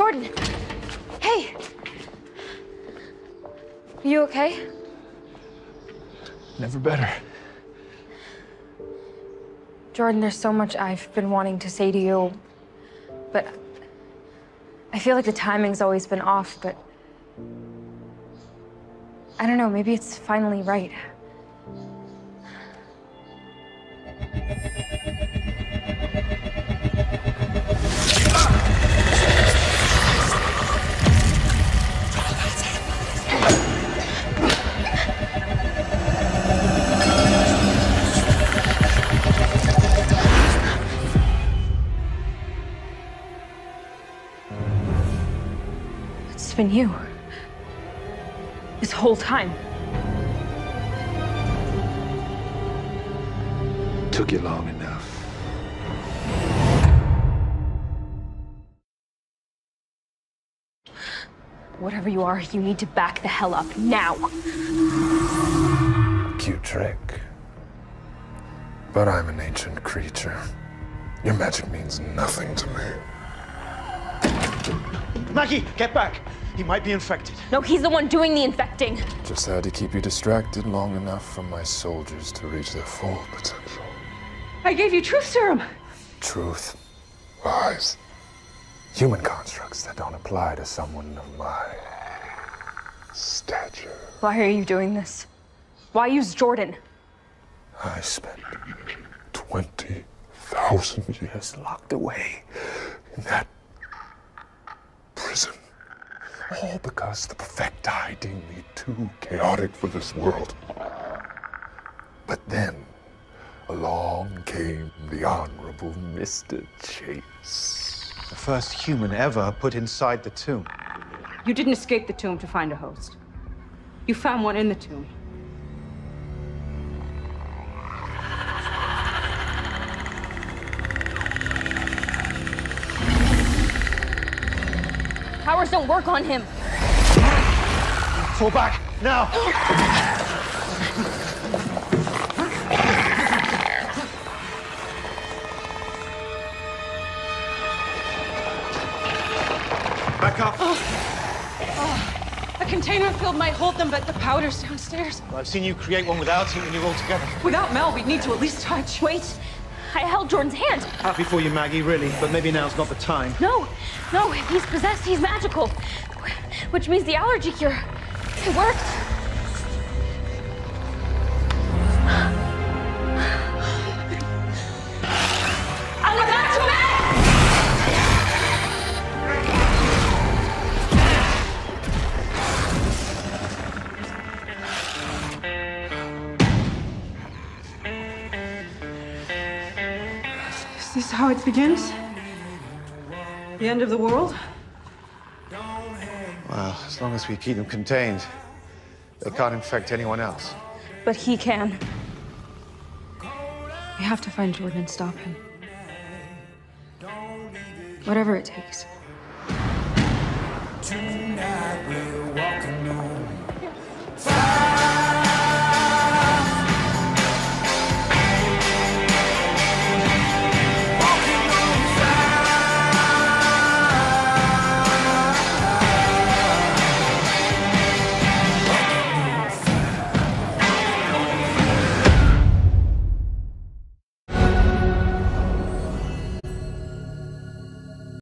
Jordan! Hey! You okay? Never better. Jordan, there's so much I've been wanting to say to you, but I feel like the timing's always been off, but I don't know, maybe it's finally right. It's been you. This whole time. Took you long enough. Whatever you are, you need to back the hell up now. Cute trick. But I'm an ancient creature. Your magic means nothing to me. Maggie, get back. He might be infected. No, he's the one doing the infecting. Just had to keep you distracted long enough for my soldiers to reach their full potential. I gave you truth serum. Truth, lies, human constructs that don't apply to someone of my stature. Why are you doing this? Why use Jordan? I spent 20,000 years locked away in that prison. All because the Perfecti deemed me too chaotic for this world. But then, along came the Honorable Mr. Chase. The first human ever put inside the tomb. You didn't escape the tomb to find a host. You found one in the tomb. Powers don't work on him. Fall back, now! Back up. Oh. A containment field might hold them, but the powder's downstairs. I've seen you create one without him when you're all together. Without Mel, we'd need to at least touch. Wait, I held Jordan's hand. Happy for you, Maggie, really, but maybe now's not the time. No, no, if he's possessed, he's magical. Which means the allergy cure. It worked. Is this how it begins? The end of the world? Well, as long as we keep them contained, they can't infect anyone else. But he can. We have to find Jordan and stop him. Whatever it takes. Tonight we're walking